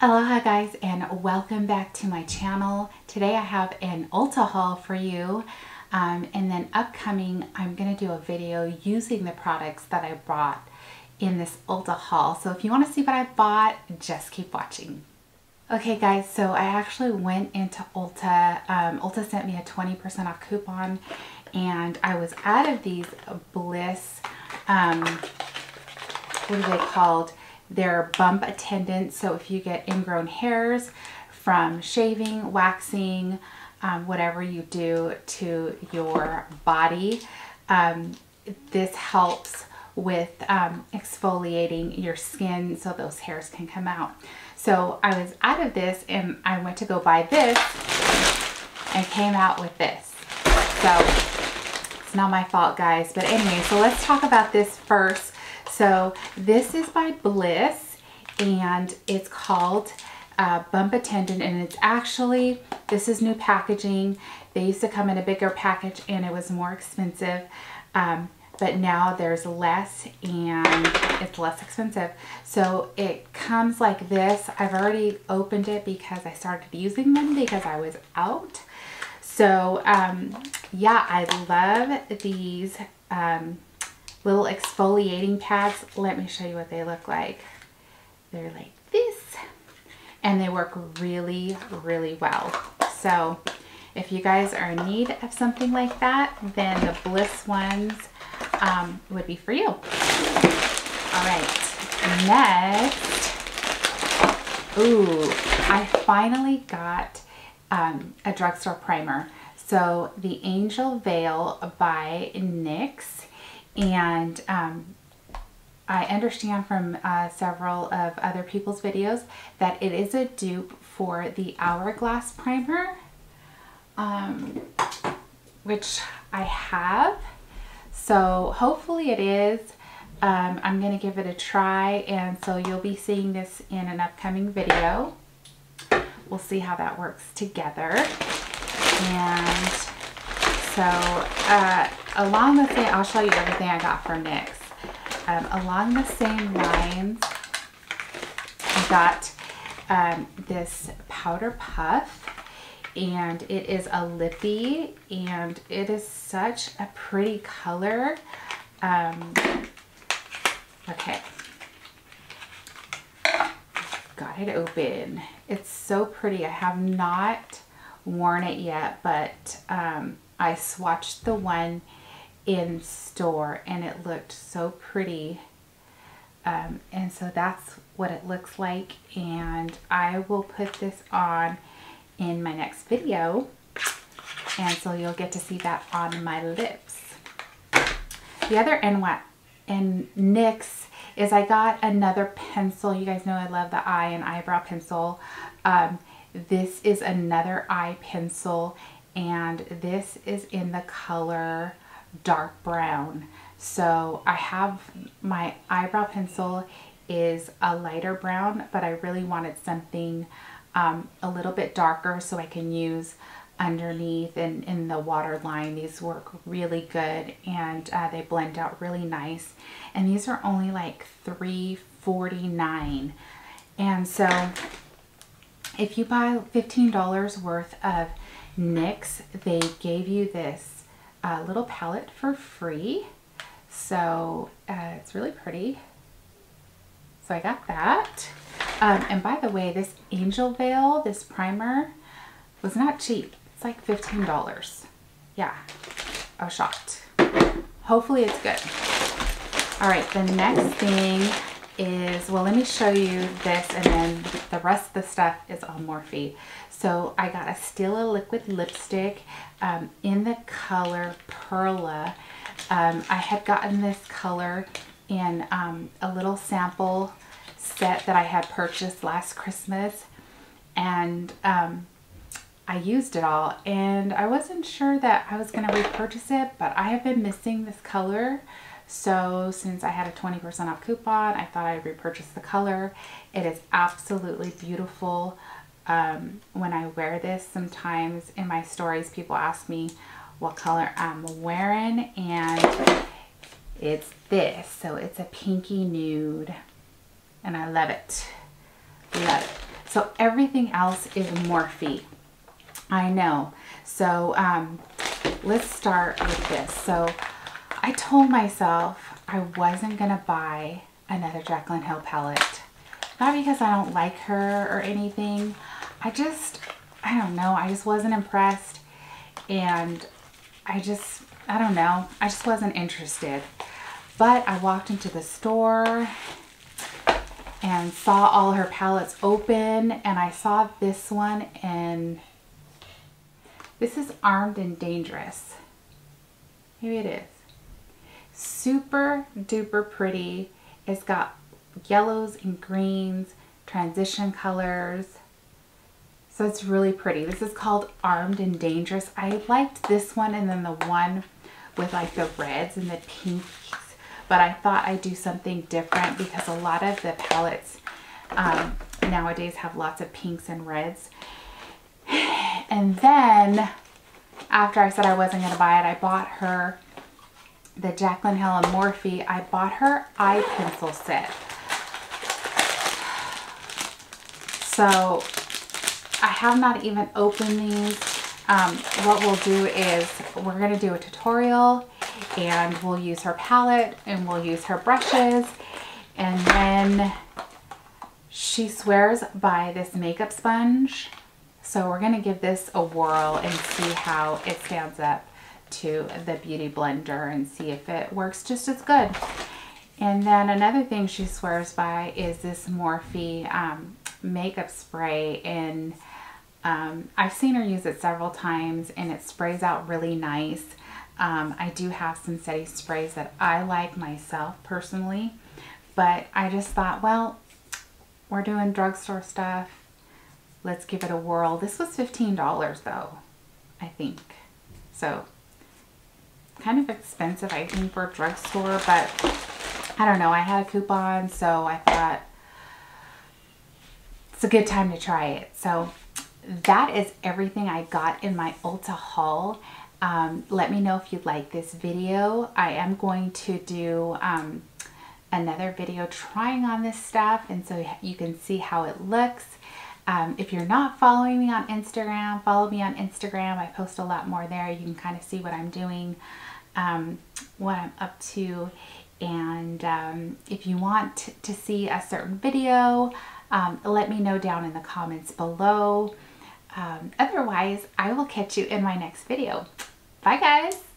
Aloha guys and welcome back to my channel. Today I have an Ulta haul for you um, and then upcoming I'm going to do a video using the products that I bought in this Ulta haul. So if you want to see what I bought, just keep watching. Okay guys, so I actually went into Ulta. Um, Ulta sent me a 20% off coupon and I was out of these Bliss, um, what are they called? They're bump attendants. So if you get ingrown hairs from shaving, waxing, um, whatever you do to your body, um, this helps with um, exfoliating your skin so those hairs can come out. So I was out of this and I went to go buy this and came out with this. So it's not my fault guys. But anyway, so let's talk about this first. So this is by Bliss and it's called uh, Bump Attendant and it's actually, this is new packaging. They used to come in a bigger package and it was more expensive. Um, but now there's less and it's less expensive. So it comes like this. I've already opened it because I started using them because I was out. So um, yeah, I love these um, little exfoliating pads. Let me show you what they look like. They're like this and they work really, really well. So if you guys are in need of something like that, then the Bliss ones um, would be for you. All right, next, ooh, I finally got um, a drugstore primer. So the Angel Veil by NYX and um, I understand from uh, several of other people's videos that it is a dupe for the Hourglass primer, um, which I have. So hopefully it is. Um, I'm going to give it a try and so you'll be seeing this in an upcoming video. We'll see how that works together. And so uh, along the same, I'll show you everything I got from NYX. Um, along the same lines, I got um, this powder puff and it is a lippie and it is such a pretty color. Um, okay. Got it open. It's so pretty. I have not worn it yet, but um, I swatched the one in store and it looked so pretty. Um, and so that's what it looks like. And I will put this on in my next video. And so you'll get to see that on my lips. The other NY and NYX is I got another pencil. You guys know I love the eye and eyebrow pencil. Um, this is another eye pencil and this is in the color dark brown. So I have my eyebrow pencil is a lighter brown, but I really wanted something um, a little bit darker so I can use underneath and in the waterline. These work really good and uh, they blend out really nice. And these are only like $3.49. And so if you buy $15 worth of NYX, they gave you this a little palette for free. So uh, it's really pretty. So I got that. Um, and by the way, this Angel Veil, this primer, was not cheap. It's like $15. Yeah, I was shocked. Hopefully it's good. All right, the next thing is, well, let me show you this and then the rest of the stuff is all Morphe. So I got a Stila liquid lipstick um, in the color Perla. Um, I had gotten this color in um, a little sample set that I had purchased last Christmas and um, I used it all and I wasn't sure that I was going to repurchase it but I have been missing this color so since I had a 20% off coupon, I thought I'd repurchase the color. It is absolutely beautiful. Um, when I wear this, sometimes in my stories, people ask me what color I'm wearing and it's this. So it's a pinky nude and I love it. Love it. So everything else is Morphe. I know. So um, let's start with this. So I told myself I wasn't going to buy another Jaclyn Hill palette. Not because I don't like her or anything. I just, I don't know. I just wasn't impressed. And I just, I don't know. I just wasn't interested. But I walked into the store and saw all her palettes open and I saw this one and this is Armed and Dangerous. Maybe it is. Super duper pretty. It's got yellows and greens, transition colors. So it's really pretty. This is called Armed and Dangerous. I liked this one and then the one with like the reds and the pinks. But I thought I'd do something different because a lot of the palettes um, nowadays have lots of pinks and reds. And then after I said I wasn't going to buy it, I bought her the Hill and Morphe. I bought her eye pencil set. So I have not even opened these. Um, what we'll do is we're going to do a tutorial and we'll use her palette and we'll use her brushes and then she swears by this makeup sponge so we're going to give this a whirl and see how it stands up to the Beauty Blender and see if it works just as good. And then another thing she swears by is this Morphe um, makeup spray and um, I've seen her use it several times and it sprays out really nice. Um, I do have some setting sprays that I like myself personally, but I just thought, well, we're doing drugstore stuff let's give it a whirl. This was $15 though, I think. So kind of expensive, I think, for a drugstore, but I don't know. I had a coupon, so I thought it's a good time to try it. So that is everything I got in my Ulta haul. Um, let me know if you like this video. I am going to do um, another video trying on this stuff and so you can see how it looks. Um, if you're not following me on Instagram, follow me on Instagram. I post a lot more there. You can kind of see what I'm doing, um, what I'm up to. And um, if you want to see a certain video, um, let me know down in the comments below. Um, otherwise, I will catch you in my next video. Bye guys!